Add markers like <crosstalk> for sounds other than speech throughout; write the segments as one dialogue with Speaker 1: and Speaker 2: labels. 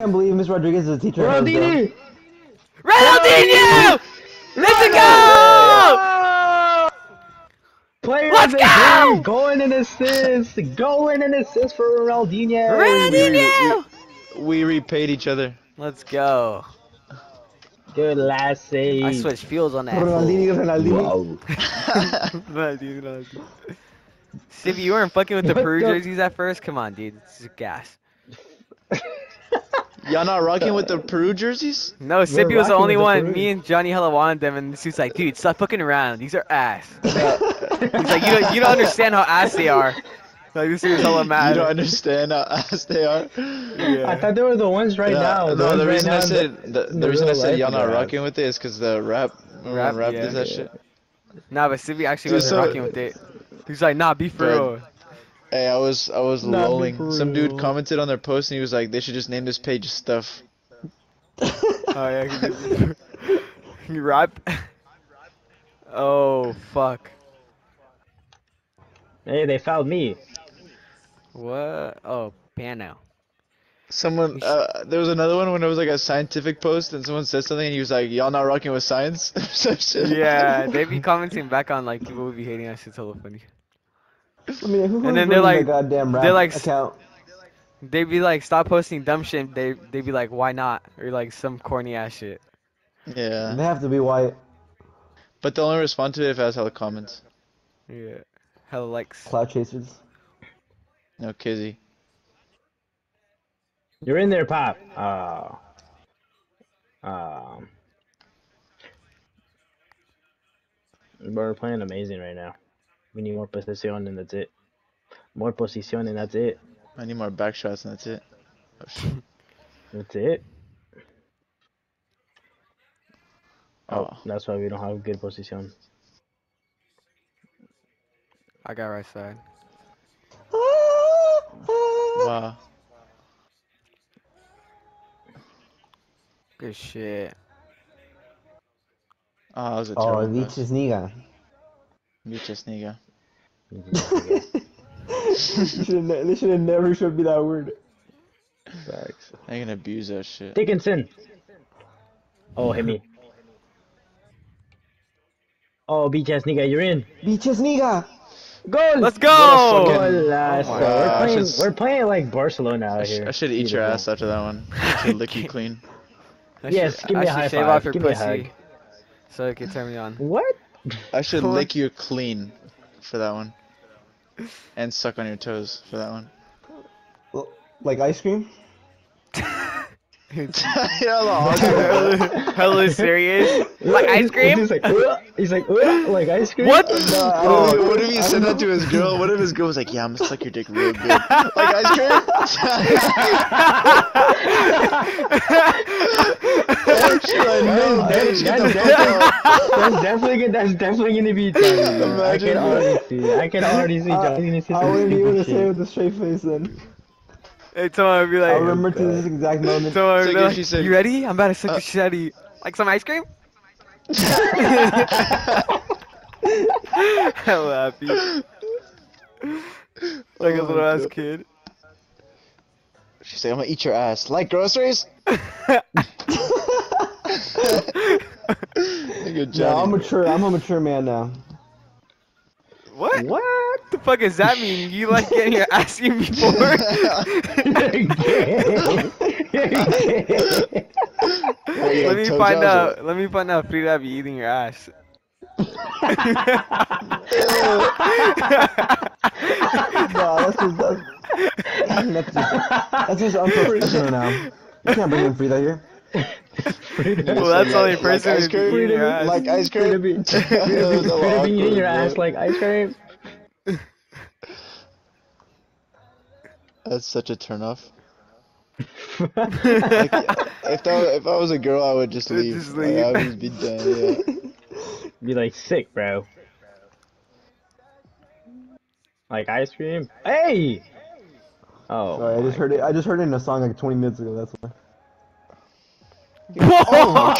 Speaker 1: can't believe Miss Rodriguez is a teacher. at Hillsdale.
Speaker 2: Ronaldinho!
Speaker 3: Ronaldinho! Let's go!
Speaker 2: Player
Speaker 3: Let's go!
Speaker 2: game, going in assist, going in assist for Ronaldinho.
Speaker 3: Ronaldinho!
Speaker 4: We repaid each other.
Speaker 3: Let's go.
Speaker 2: Good last save.
Speaker 3: I switched fuels on that. fool.
Speaker 1: Ronaldinho, Ronaldinho.
Speaker 2: Wow. <laughs>
Speaker 3: Ronaldinho, Ronaldinho. Stevie, you weren't fucking with the Peru jerseys at first? Come on, dude. This is gas. <laughs>
Speaker 4: Y'all not rocking with the uh, Peru jerseys?
Speaker 3: No, Sippy was the only
Speaker 2: the
Speaker 3: one.
Speaker 2: Peru.
Speaker 3: Me and Johnny hella wanted them, and he was like, dude, stop fucking around. These are ass. <laughs> He's like, you don't, you don't understand how ass they are. Like, this dude's hella
Speaker 4: You
Speaker 3: mad.
Speaker 4: You don't understand how ass they are.
Speaker 3: Yeah.
Speaker 2: I thought they were the ones right
Speaker 4: Yeah,
Speaker 2: now.
Speaker 4: no,
Speaker 2: ones
Speaker 4: the
Speaker 2: right
Speaker 4: reason I
Speaker 2: now
Speaker 4: said
Speaker 2: that-
Speaker 4: the, the reason I said y'all not rocking with it is because the rap
Speaker 3: Rap,
Speaker 4: rap, rap
Speaker 3: yeah.
Speaker 4: does that shit.
Speaker 3: Nah, but Sippy actually
Speaker 4: Dude,
Speaker 3: wasn't
Speaker 4: so-
Speaker 3: rocking with it. He's like, nah, be for
Speaker 4: Bro,
Speaker 3: real.
Speaker 4: Hey, I was I was
Speaker 2: Not
Speaker 4: lolling. Some dude commented on their post and he was like, they should just name this page stuff. <laughs>
Speaker 3: Oh yeah, he did. <laughs> you rap. Oh fuck.
Speaker 2: Hey, they fouled me.
Speaker 3: What? Oh, piano.
Speaker 4: Someone uh, there was another one when it was like a scientific post and someone said something and he was like, y'all not rocking with science. <laughs> Some shit.
Speaker 3: Yeah, they be commenting back on like people would be hating that shit's hella funny.
Speaker 1: I mean, who
Speaker 3: And then they're
Speaker 1: the
Speaker 3: like-
Speaker 1: goddamn rap
Speaker 3: they're like s-
Speaker 1: account.
Speaker 3: They be like, stop posting dumb shit. They they'd be like, why not? Or like some corny ass shit.
Speaker 4: Yeah.
Speaker 1: And They have to be white.
Speaker 4: But they'll only respond to it if it has hella comments.
Speaker 3: Yeah. Hella likes.
Speaker 1: Cloud chasers.
Speaker 4: No kizzy.
Speaker 2: You're in there, Pop. Oh. Um. We're playing amazing right now. We need more position and that's it. More position and that's it.
Speaker 4: I need more back shots and that's it. <laughs>
Speaker 2: That's it. Oh,
Speaker 4: Oh.
Speaker 2: that's why we don't have good position.
Speaker 3: I got right side. <gasps>
Speaker 4: Wow.
Speaker 3: Good shit.
Speaker 4: Oh, that was a
Speaker 1: Oh,
Speaker 4: terrible
Speaker 1: Vich
Speaker 4: pass.
Speaker 1: is Niga.
Speaker 4: Bichas nigga.
Speaker 1: They should have never showed me that word.
Speaker 2: Facts.
Speaker 4: I can abuse that shit.
Speaker 2: Dickinson. Oh, hit me. Oh, beach ass nigga, you're in.
Speaker 1: Vich is Niga.
Speaker 2: Goal!
Speaker 3: Let's go!
Speaker 2: Golazo.
Speaker 3: Oh, oh
Speaker 2: we're, playing,
Speaker 4: it's-
Speaker 2: we're playing like Barcelona out
Speaker 4: I, sh-
Speaker 2: here.
Speaker 4: I should eat your ass after that one. <laughs> I should lick you clean.
Speaker 3: I
Speaker 2: Yes,
Speaker 3: should-
Speaker 2: give me
Speaker 3: I
Speaker 2: a high
Speaker 3: shave
Speaker 2: five.
Speaker 3: off your
Speaker 2: Give me a
Speaker 3: pussy.
Speaker 2: hug.
Speaker 3: So it can turn me on.
Speaker 2: What?
Speaker 4: I should lick you clean for that one. And suck on your toes for that one.
Speaker 1: Like ice cream? <laughs> <laughs>
Speaker 4: yeah, the <laughs>
Speaker 3: serious? Like ice cream?
Speaker 2: He's like, "Uh," he's like, "Uh," like ice cream.
Speaker 3: What?
Speaker 1: No,
Speaker 4: Oh, what if he said that to his girl? What if his girl was like, "Yeah, I'm gonna suck your dick real good," like ice cream? Actually, I know.
Speaker 2: That's, that's,
Speaker 4: the fuck out.
Speaker 2: that's definitely gonna, that's definitely gonna be <laughs> Johnny. bro. I can
Speaker 4: that.
Speaker 2: already see. I can already see
Speaker 1: I,
Speaker 2: Johnny gonna say
Speaker 1: I wouldn't be able to
Speaker 2: stupid
Speaker 1: say it with a straight face then.
Speaker 3: Hey, someone would be like,
Speaker 1: I remember to this exact moment.
Speaker 3: someone would be
Speaker 4: like she said-
Speaker 3: you ready? I'm about to suck
Speaker 4: Uh,
Speaker 3: your shitty. Like some ice cream? <laughs> Hella happy. Like a
Speaker 4: Oh,
Speaker 3: little ass kid.
Speaker 4: She's like, "I'm gonna eat your ass." Like groceries? <laughs> Like a
Speaker 1: No, I'm
Speaker 4: Johnny.
Speaker 1: mature. I'm a mature man now.
Speaker 3: What?
Speaker 2: What?
Speaker 3: the fuck does that mean? You like getting your <laughs> ass eaten before? Let me find out. Let me find out. Frida be eating your ass. <laughs>
Speaker 1: No, that's just that's, that's just that's just unprofessional now. You can't bring in Frida here.
Speaker 3: Well, that's the only
Speaker 4: like
Speaker 3: person
Speaker 4: ice
Speaker 3: who's
Speaker 4: cream? <laughs>
Speaker 3: eating your ass.
Speaker 4: Like ice cream?
Speaker 2: Frida be, Frida be, Frida eating your ass like ice cream.
Speaker 4: That's such a turnoff. <laughs> Like, if that, if I was a girl, I would just leave.
Speaker 3: Just
Speaker 4: Like, I would just be done. Yeah.
Speaker 2: Be like sick, bro. Like ice cream. Hey. Oh.
Speaker 1: Sorry, I just heard it. I just heard it in a song like 20 minutes ago. That's why. <laughs>
Speaker 4: Oh,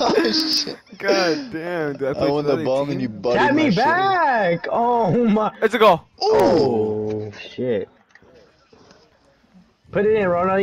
Speaker 4: oh shit!
Speaker 3: God damn. Do I,
Speaker 4: I won the
Speaker 3: other
Speaker 4: ball and then you butted
Speaker 2: Tap
Speaker 4: my
Speaker 2: me
Speaker 4: shit.
Speaker 2: back! Oh my.
Speaker 3: It's a goal.
Speaker 4: Oh.
Speaker 2: Oh shit. Put it in, Ronald.